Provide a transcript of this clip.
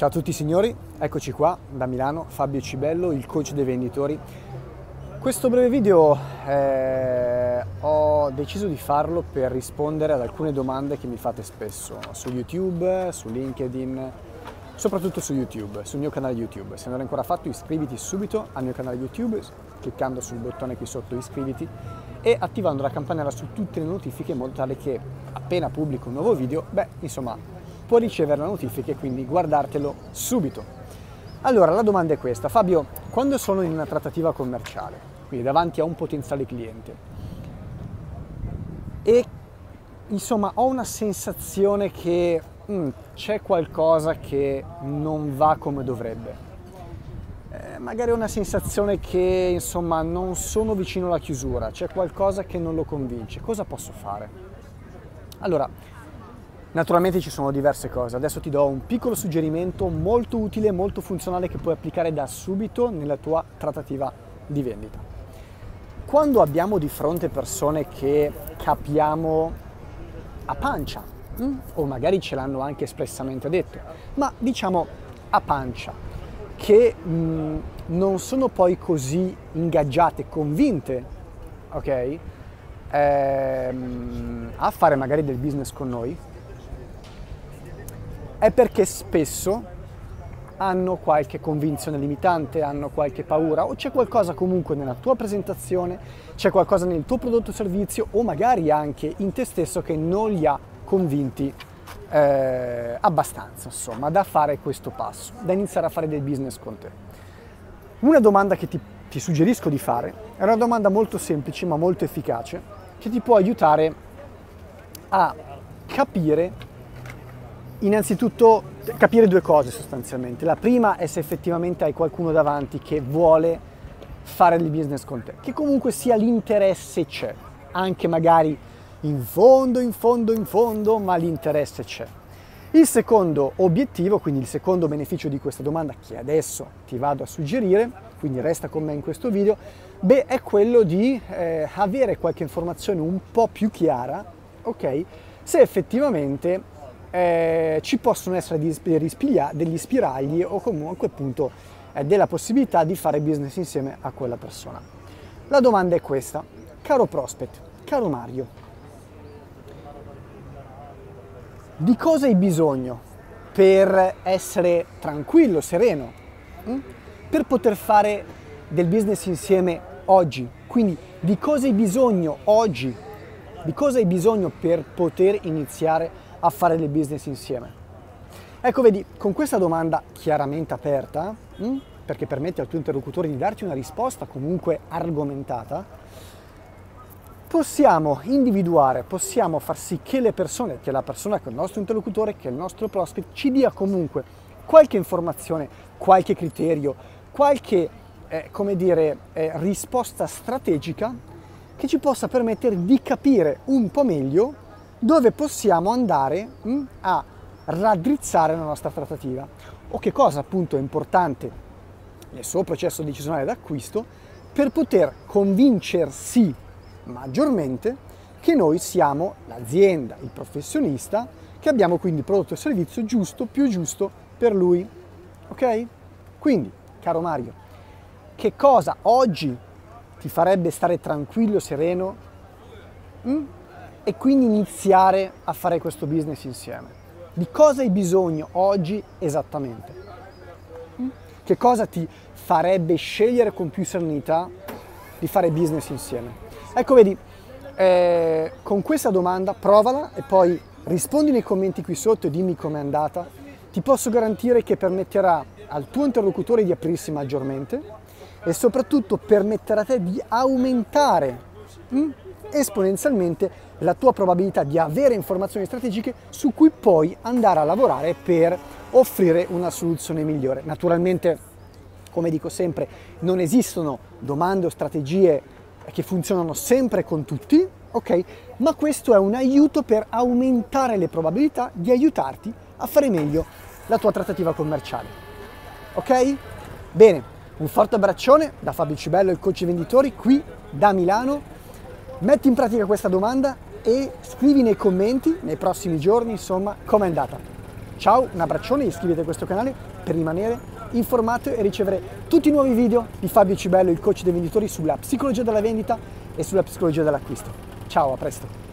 Ciao a tutti signori, eccoci qua da Milano, Fabio Cibello, il coach dei venditori. Questo breve video eh, ho deciso di farlo per rispondere ad alcune domande che mi fate spesso su YouTube, su LinkedIn, soprattutto su YouTube, sul mio canale YouTube. Se non l'hai ancora fatto iscriviti subito al mio canale YouTube cliccando sul bottone qui sotto iscriviti e attivando la campanella su tutte le notifiche in modo tale che appena pubblico un nuovo video, beh, insomma, puoi ricevere la notifica e quindi guardartelo subito. Allora, la domanda è questa. Fabio, quando sono in una trattativa commerciale, quindi davanti a un potenziale cliente, e insomma ho una sensazione che mm, c'è qualcosa che non va come dovrebbe, eh, magari una sensazione che insomma non sono vicino alla chiusura, c'è qualcosa che non lo convince, cosa posso fare? Allora, Naturalmente ci sono diverse cose, adesso ti do un piccolo suggerimento molto utile molto funzionale che puoi applicare da subito nella tua trattativa di vendita. Quando abbiamo di fronte persone che capiamo a pancia, hm? o magari ce l'hanno anche espressamente detto, ma diciamo a pancia, che mh, mm, non sono poi così ingaggiate, convinte, ok? Ehm, a fare magari del business con noi, è perché spesso hanno qualche convinzione limitante, hanno qualche paura o c'è qualcosa comunque nella tua presentazione, c'è qualcosa nel tuo prodotto o servizio o magari anche in te stesso che non li ha convinti eh, abbastanza, insomma, da fare questo passo, da iniziare a fare del business con te. Una domanda che ti, ti suggerisco di fare è una domanda molto semplice ma molto efficace che ti può aiutare a capire Innanzitutto capire due cose sostanzialmente. La prima è se effettivamente hai qualcuno davanti che vuole fare il business con te, che comunque sia l'interesse c'è, anche magari in fondo, in fondo, in fondo, ma l'interesse c'è. Il secondo obiettivo, quindi il secondo beneficio di questa domanda che adesso ti vado a suggerire, quindi resta con me in questo video, beh, è quello di eh, avere qualche informazione un po' più chiara, ok? Se effettivamente eh, ci possono essere degli spiragli o comunque appunto eh, della possibilità di fare business insieme a quella persona. La domanda è questa, caro prospect, caro Mario, di cosa hai bisogno per essere tranquillo, sereno, hm? per poter fare del business insieme oggi? Quindi di cosa hai bisogno oggi? Di cosa hai bisogno per poter iniziare a fare del business insieme? Ecco, vedi, con questa domanda chiaramente aperta, mh, hm, perché permette al tuo interlocutore di darti una risposta comunque argomentata, possiamo individuare, possiamo far sì che le persone, che la persona, che il nostro interlocutore, che il nostro prospect ci dia comunque qualche informazione, qualche criterio, qualche, eh, come dire, eh, risposta strategica che ci possa permettere di capire un po' meglio dove possiamo andare mh, mm, a raddrizzare la nostra trattativa o che cosa appunto è importante nel suo processo decisionale d'acquisto per poter convincersi maggiormente che noi siamo l'azienda, il professionista, che abbiamo quindi prodotto il servizio giusto, più giusto per lui. Ok? Quindi, caro Mario, che cosa oggi ti farebbe stare tranquillo, sereno? Mm? E quindi iniziare a fare questo business insieme. Di cosa hai bisogno oggi esattamente? Mm? Che cosa ti farebbe scegliere con più serenità di fare business insieme? Ecco, vedi, eh, con questa domanda provala e poi rispondi nei commenti qui sotto e dimmi com'è andata. Ti posso garantire che permetterà al tuo interlocutore di aprirsi maggiormente e soprattutto permetterà a te di aumentare mm, esponenzialmente la tua probabilità di avere informazioni strategiche su cui puoi andare a lavorare per offrire una soluzione migliore. Naturalmente, come dico sempre, non esistono domande o strategie che funzionano sempre con tutti, ok? Ma questo è un aiuto per aumentare le probabilità di aiutarti a fare meglio la tua trattativa commerciale. Ok? Bene, un forte abbraccione da Fabio Cibello, il coach venditori, qui da Milano. Metti in pratica questa domanda e scrivi nei commenti nei prossimi giorni, insomma, com'è andata. Ciao, un abbraccione, iscrivetevi a questo canale per rimanere informato e ricevere tutti i nuovi video di Fabio Cibello, il coach dei venditori, sulla psicologia della vendita e sulla psicologia dell'acquisto. Ciao, a presto!